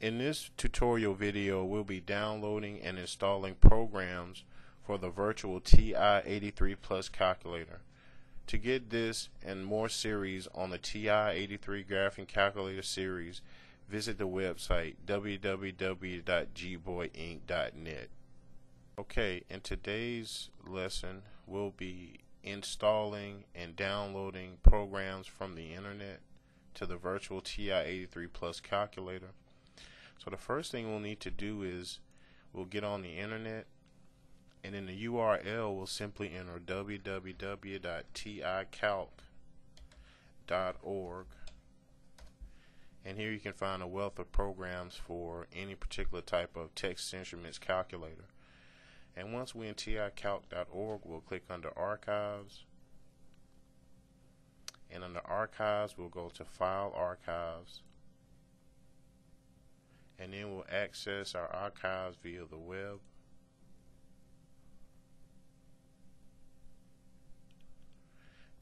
In this tutorial video, we'll be downloading and installing programs for the virtual TI-83 Plus calculator. To get this and more series on the TI-83 graphing calculator series, visit the website www.gboyinc.net. Okay, in today's lesson, we'll be installing and downloading programs from the internet to the virtual TI-83 Plus calculator. So the first thing we'll need to do is we'll get on the internet and in the URL we'll simply enter www.ticalc.org and here you can find a wealth of programs for any particular type of Texas Instruments calculator. And once we're in ticalc.org, we'll click under Archives. And under Archives, we'll go to File Archives and then we'll access our archives via the web.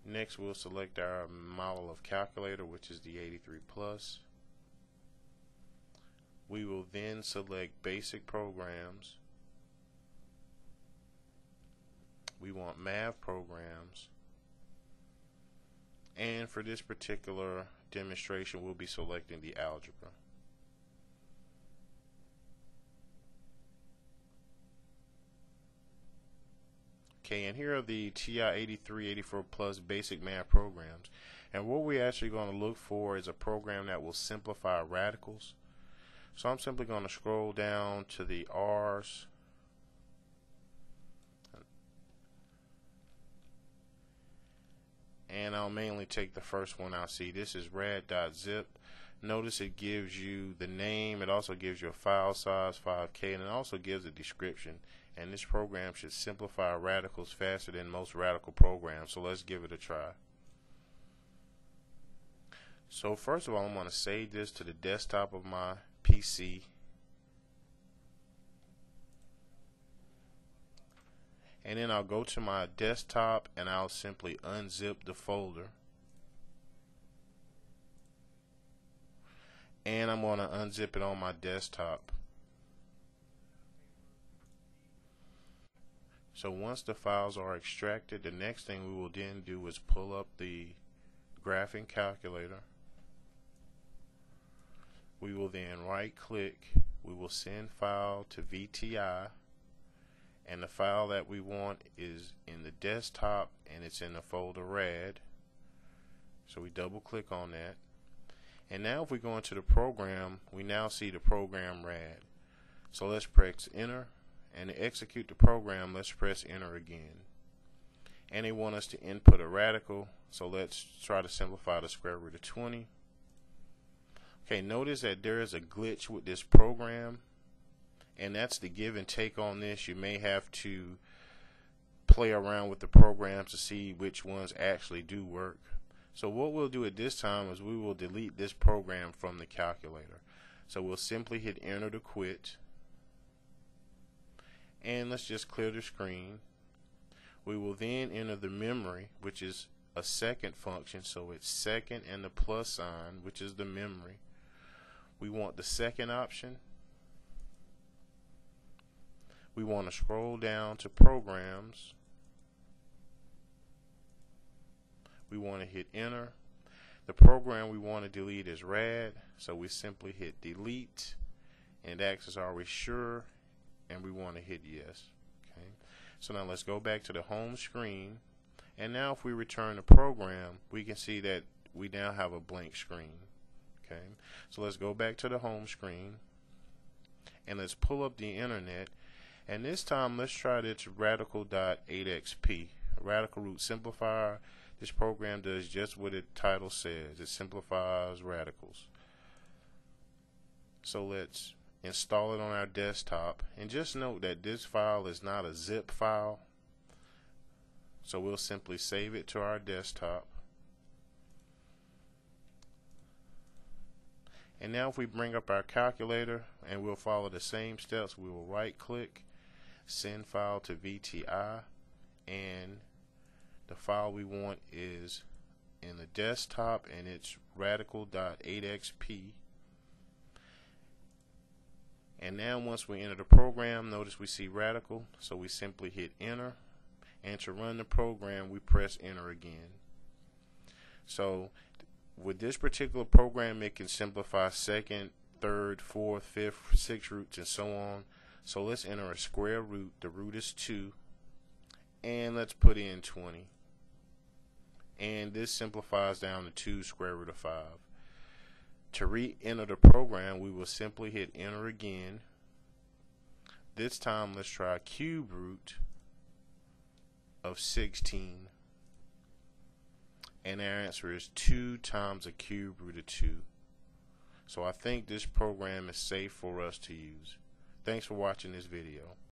Next we'll select our model of calculator which is the 83 plus. We will then select basic programs. We want math programs. And for this particular demonstration we'll be selecting the algebra. Okay, and here are the TI 83, 84 Plus basic math programs. And what we're actually going to look for is a program that will simplify radicals. So I'm simply going to scroll down to the R's. And I'll mainly take the first one I see. This is rad.zip. Notice it gives you the name, it also gives you a file size 5K, and it also gives a description. And this program should simplify radicals faster than most radical programs so let's give it a try. So first of all I'm going to save this to the desktop of my PC and then I'll go to my desktop and I'll simply unzip the folder and I'm going to unzip it on my desktop So once the files are extracted, the next thing we will then do is pull up the graphing calculator. We will then right click, we will send file to VTI and the file that we want is in the desktop and it's in the folder RAD. So we double click on that. And now if we go into the program, we now see the program RAD. So let's press enter. And to execute the program let's press enter again. And they want us to input a radical. So let's try to simplify the square root of 20 okay notice that there is a glitch with this program. And that's the give and take on this. You may have to play around with the programs to see which ones actually do work so what we'll do at this time is we will delete this program from the calculator. So we'll simply hit enter to quit. And let's just clear the screen. We will then enter the memory which is a second function. So it's second and the plus sign which is the memory. We want the second option. We want to scroll down to programs we want to hit enter. The program we want to delete is RAD so we simply hit delete and access are we sure and we want to hit yes okay? So now let's go back to the home screen and now if we return the program we can see that we now have a blank screen okay? So let's go back to the home screen and let's pull up the internet and this time let's try this radical.8xp radical root simplifier this program does just what its title says. It simplifies radicals. So let's install it on our desktop. And just note that this file is not a zip file. So we'll simply save it to our desktop. And now if we bring up our calculator and we'll follow the same steps we will right click send file to VTI and the file we want is in the desktop and it's radical.8xp And now once we enter the program, notice we see radical, so we simply hit enter. And to run the program, we press enter again. So with this particular program, it can simplify second, third, fourth, fifth, sixth roots, and so on. So let's enter a square root. The root is 2. And let's put in 20. And this simplifies down to 2 square root of 5. To re-enter the program, we will simply hit enter again. This time, let's try cube root of 16. And our answer is 2 times a cube root of 2. So I think this program is safe for us to use. Thanks for watching this video.